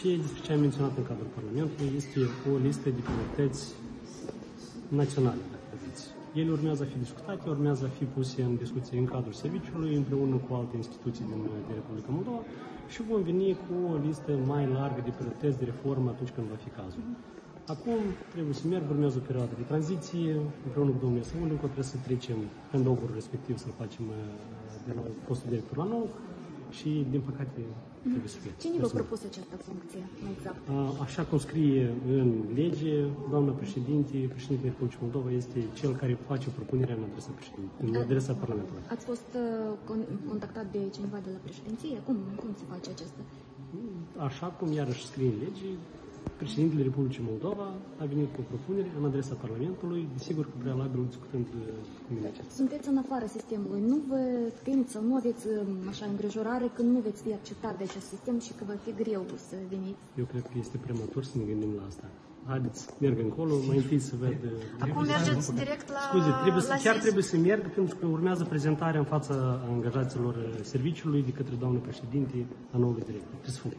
ce, despre ce am menționat în cadrul Parlamentului este o listă de priorități naționale, dacă vreți. Ele urmează a fi discutate, urmează a fi puse în discuție în cadrul serviciului, împreună cu alte instituții din, din Republica Moldova și vom veni cu o listă mai largă de priorități de reformă atunci când va fi cazul. Acum trebuie să merg, urmează o perioadă de tranziție, împreună cu domnul Săulicu trebuie să trecem în locul respectiv, să facem uh, de la postul director la nou și, din păcate, trebuie să fie. Cine v-a propus această funcție, mai exact? Așa cum scrie în lege, doamna președinte, președintele Republicii Moldova este cel care face propunerea în adresa președintelui, în adresa Parlamentului. Ați fost uh, con- contactat de cineva de la președinție? Cum, cum se face aceasta? Așa cum iarăși scrie în lege, președintele Republicii Moldova a venit cu o propunere în adresa Parlamentului, desigur că prealabil discutând uh, cu mine acest. Sunteți în afara sistemului. Nu vă temiți sau nu aveți um, așa îngrijorare că nu veți fi acceptat de acest sistem și că va fi greu să veniți? Eu cred că este prematur să ne gândim la asta. Haideți, merg încolo, mai întâi să ved... uh, Acum mergeți direct la Scuze, trebuie să, la chiar sis. trebuie să merg pentru că urmează prezentarea în fața angajaților uh, serviciului de către doamnă președinte a noului director. Trebuie să fac.